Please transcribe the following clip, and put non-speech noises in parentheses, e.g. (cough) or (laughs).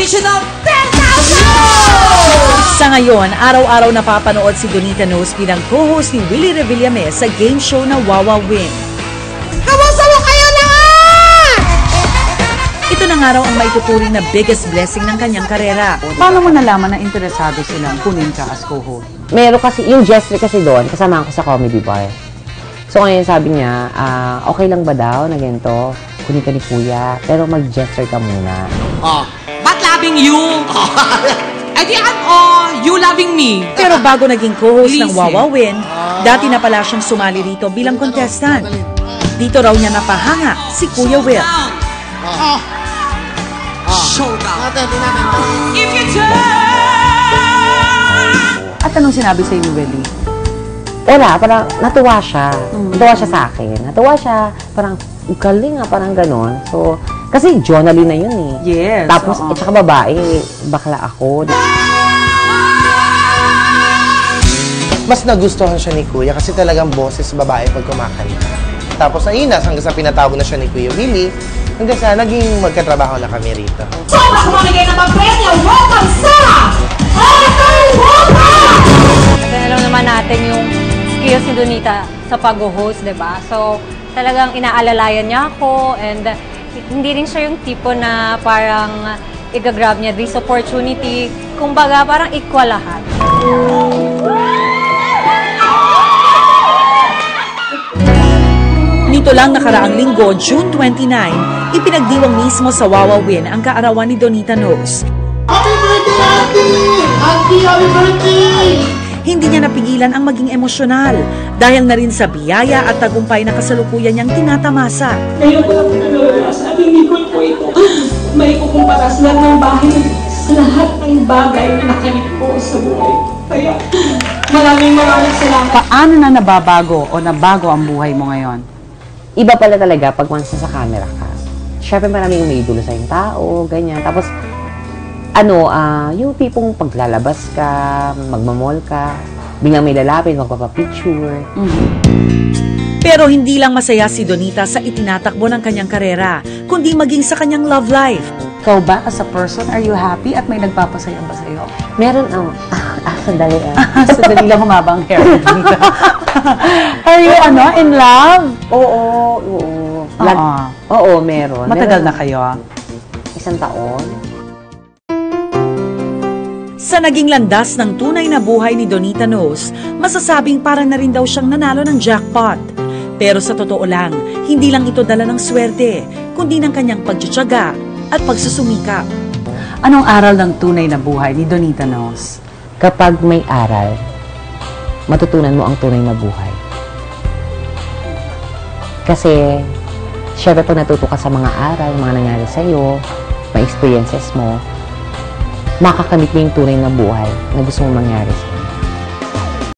additional 10,000! Sa ngayon, araw-araw napapanood si Donita Knows bilang co-host ni Willie Revillame sa game show na Wawa Win. Kamusta mo kayo lahat? Ito na nga raw ang maituturing na biggest blessing ng kanyang karera. Paano mo nalaman na interesado silang kunin ka as co-host? Meron kasi, yung Jester kasi doon, kasama ko sa comedy bar. So ngayon sabi niya, ah, okay lang ba daw na ganito? Kunin ka ni Kuya, pero mag-Jester ka muna. But loving you? (laughs) Eh di ano, you loving me? Pero bago naging co-host ng Listen. Wawa Win, dati na pala siyang sumali rito bilang contestant. Dito raw niya napahanga si Kuya Will. Showdown. If you turn At anong sinabi sa ni Willie? Wala, parang natuwa siya. Natuwa siya sa akin. Natuwa siya, parang galing nga, parang ganon. So, kasi journaling na yun eh. Yes. Tapos, oo. at saka babae, bakla ako. mas nagustuhan siya ni Kuya kasi talagang boses babae pag kumakanta. Tapos ayun na, hanggang sa pinatawag na siya ni Kuya Willie, hanggang sa naging magkatrabaho na kami rito. Sobra kumamigay ng pampremyo! Welcome sa Arthur Walker! Kasi alam naman natin yung skills ni Donita sa pag-host, di ba? So, talagang inaalalayan niya ako and hindi rin siya yung tipo na parang igagrab niya this opportunity. Kumbaga, parang equal lahat. Nito lang nakaraang linggo, June 29, ipinagdiwang mismo sa Wawa Win ang kaarawan ni Donita Knows. Happy birthday, Auntie! Auntie, happy birthday! Hindi niya napigilan ang maging emosyonal dahil na rin sa biyaya at tagumpay na kasalukuyan niyang tinatamasa. Ngayon ko lang po nalala sa ating lingkod po ito. May kukumpara sa lahat ng bahay sa lahat ng bagay na nakalip ko sa buhay. Kaya maraming maraming salamat. Paano na nababago o nabago ang buhay mo ngayon? Iba pala talaga pag once sa camera ka. Siyempre maraming umiidolo sa yung tao, ganyan. Tapos, ano, ah, yung tipong paglalabas ka, magmamall ka, biglang may lalapit, magpapapicture. Pero hindi lang masaya si Donita sa itinatakbo ng kanyang karera, kundi maging sa kanyang love life. Ikaw ba, as a person, are you happy at may nagpapasaya ba sa'yo? Meron ang, (laughs) ah, sandali ah. (laughs) Sandali lang humabang hair. Donita. (laughs) are you, ano, in love? Oo, oo. Lag- Oo. Oo, meron. Matagal Meron na kayo. Isang taon. Sa naging landas ng tunay na buhay ni Donita Knows, masasabing para na rin daw siyang nanalo ng jackpot. Pero sa totoo lang, hindi lang ito dala ng swerte, kundi ng kanyang pagtsatsaga at pagsusumikap. Anong aral ng tunay na buhay ni Donita Knows? Kapag may aral, matutunan mo ang tunay na buhay. Kasi, syempre pag natuto ka sa mga aral, mga nangyari sa'yo, mga experiences mo, makakamit mo yung tunay na buhay na gusto mong mangyari sa'yo.